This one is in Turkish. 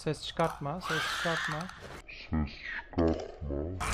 Ses çıkartma, ses çıkartma. Ses çıkartma.